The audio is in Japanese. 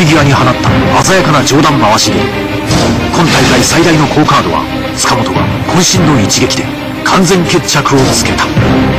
壁際に放った鮮やかな上段回しで今大会最大の好カードは塚本が渾身の一撃で完全決着をつけた。